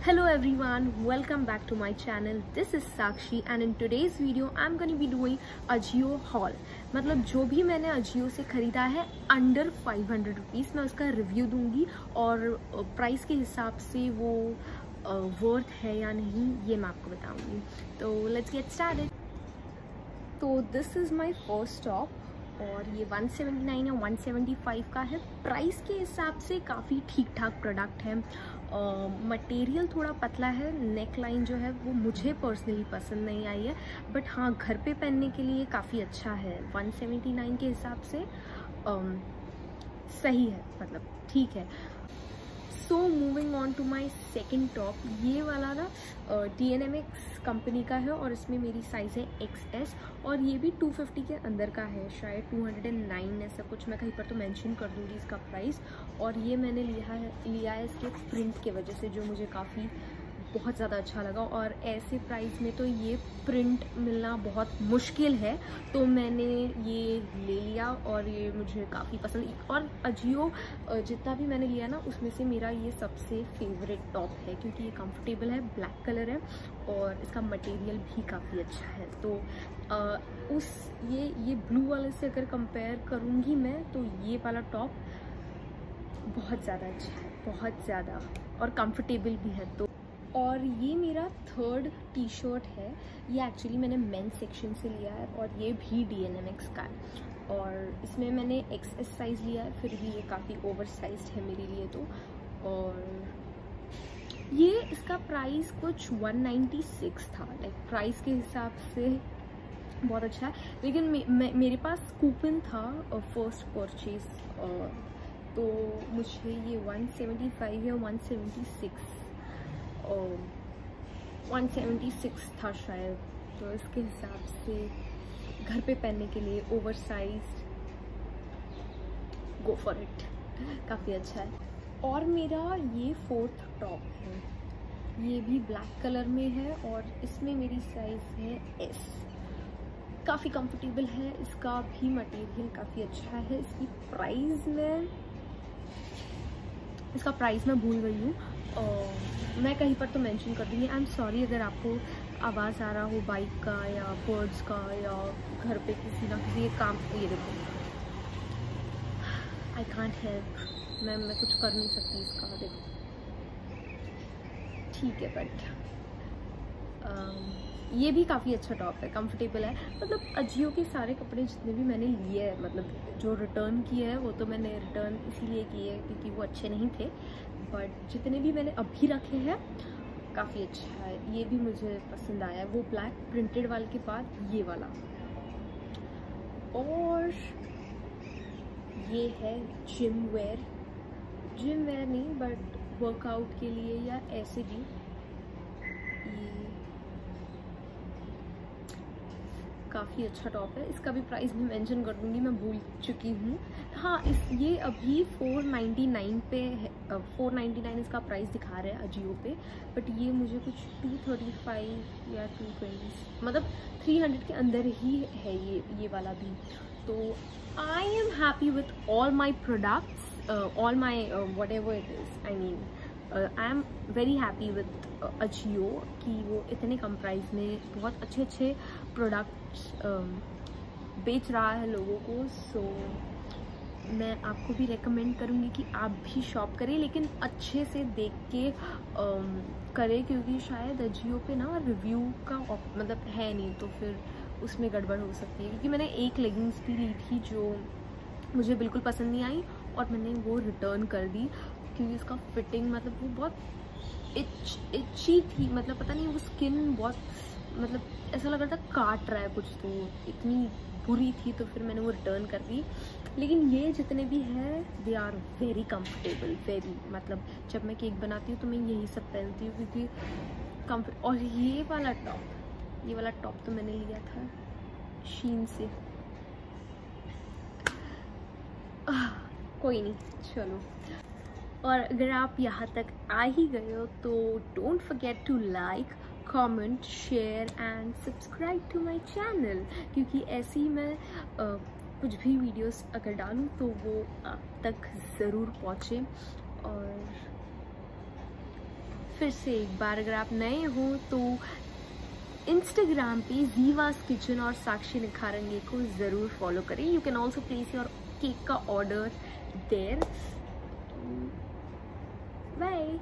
Hello everyone, welcome back to my channel. This is Sakshi and in today's video I'm going to be doing Ajio haul. मतलब जो भी मैंने अजियो से ख़रीदा है अंडर 500 हंड्रेड रुपीज़ मैं उसका रिव्यू दूँगी और प्राइस के हिसाब से वो वर्थ है या नहीं ये मैं आपको बताऊँगी तो लेट्स गेट स्टार्टेड तो this is my first stop और ये 179 या 175 का है प्राइस के हिसाब से काफ़ी ठीक ठाक प्रोडक्ट है मटेरियल uh, थोड़ा पतला है नेक लाइन जो है वो मुझे पर्सनली पसंद नहीं आई है बट हाँ घर पे पहनने के लिए काफ़ी अच्छा है। 179 के हिसाब से um, सही है मतलब ठीक है। So moving on to my second stop ये वाला ना T N M X company का है और इसमें मेरी साइज़ है एक्स एस और ये भी 250 के अंदर का है, शायद 209 ऐसा कुछ मैं कहीं पर तो मैंशन कर दूँगी इसका प्राइस और ये मैंने लिया है लिया है इसके प्रिंट के वजह से, जो मुझे काफ़ी बहुत ज़्यादा अच्छा लगा और ऐसे प्राइस में तो ये प्रिंट मिलना बहुत मुश्किल है। तो मैंने ये ले लिया और ये मुझे काफ़ी पसंद और अजियो जितना भी मैंने लिया ना उसमें से मेरा ये सबसे फेवरेट टॉप है क्योंकि ये कंफर्टेबल है ब्लैक कलर है और इसका मटेरियल भी काफ़ी अच्छा है। तो आ, उस ये ये ब्लू वाले से अगर कंपेयर करूँगी मैं तो ये वाला टॉप बहुत ज़्यादा अच्छा है बहुत ज़्यादा और कंफर्टेबल भी है। तो और ये मेरा थर्ड टी शर्ट है। ये एक्चुअली मैंने मेन सेक्शन से लिया है और ये भी डी एन एम एक्स का है। और इसमें मैंने एक्स एस साइज़ लिया है फिर भी ये काफ़ी ओवर साइज़ है मेरे लिए तो। और ये इसका प्राइस कुछ 196 था। लाइक प्राइस के हिसाब से बहुत अच्छा है। लेकिन मे, मे, मेरे पास कूपन था फ़र्स्ट परचेज तो मुझे ये 175 या 176 सेवेंटी सिक्स था शायद तो इसके हिसाब से घर पे पहनने के लिए oversize go for it काफ़ी अच्छा है। और मेरा ये फोर्थ टॉप है। ये भी ब्लैक कलर में है और इसमें मेरी साइज़ है एस काफ़ी कंफर्टेबल है। इसका भी मटेरियल काफ़ी अच्छा है। इसकी प्राइस में, इसका प्राइस मैं भूल गई हूँ। मैं कहीं पर तो मेंशन कर दूँगी आई एम सॉरी अगर आपको आवाज़ आ रहा हो बाइक का या बर्ड्स का या घर पे किसी ना किसी काम, ये देखो। आई कॉन्ट हेल्प मैम मैं कुछ कर नहीं सकती इसका, देखो। ठीक है बट ये भी काफ़ी अच्छा टॉप है कंफर्टेबल है। मतलब अजियो के सारे कपड़े जितने भी मैंने लिए हैं मतलब जो रिटर्न किए हैं, वो तो मैंने रिटर्न इसीलिए किए हैं क्योंकि वो अच्छे नहीं थे। बट जितने भी मैंने अभी रखे हैं, काफ़ी अच्छा है। ये भी मुझे पसंद आया है। वो ब्लैक प्रिंटेड वाले के बाद ये वाला। और ये है जिम वेयर जिम वेयर नहीं बट वर्कआउट के लिए या ऐसे भी काफ़ी अच्छा टॉप है। इसका भी प्राइस मैं मेंशन कर दूँगी, मैं भूल चुकी हूँ। हाँ इस, ये अभी 499 पे है 499 इसका प्राइस दिखा रहा है अजियो पे। बट ये मुझे कुछ 235 या 220 मतलब 300 के अंदर ही है ये ये वाला भी। तो I am happy with all my products all my whatever it is I mean I am very happy with Ajio कि वो इतने कम प्राइस में बहुत अच्छे अच्छे प्रोडक्ट्स बेच रहा है लोगों को। सो so, मैं आपको भी रेकमेंड करूँगी कि आप भी शॉप करें लेकिन अच्छे से देख के um, करें क्योंकि शायद अजियो पे ना रिव्यू का मतलब है नहीं तो फिर उसमें गड़बड़ हो सकती है। क्योंकि मैंने एक लेगिंग्स भी ली थी जो मुझे बिल्कुल पसंद नहीं आई और मैंने वो रिटर्न कर दी। क्योंकि उसका फिटिंग मतलब वो बहुत इच इची थी। मतलब पता नहीं वो स्किन बहुत मतलब ऐसा लग रहा था काट रहा है कुछ तो। इतनी बुरी थी तो फिर मैंने वो रिटर्न कर दी। लेकिन ये जितने भी हैं they are very comfortable very मतलब जब मैं केक बनाती हूँ तो मैं यही सब पहनती हूँ क्योंकि कंफर्ट और ये वाला टॉप ये वाला टॉप तो मैंने लिया था शीन से। आ, कोई नहीं चलो। और अगर आप यहाँ तक आ ही गए हो तो don't forget to like comment share and subscribe to my channel क्योंकि ऐसे ही मैं uh, कुछ भी वीडियोस अगर डालूँ तो वो आप तक ज़रूर पहुँचे। और फिर से एक बार अगर आप नए हो तो इंस्टाग्राम पे जीवास किचन और साक्षी निखारंगे को ज़रूर फॉलो करें। You can also place your cake का ऑर्डर देर Bye.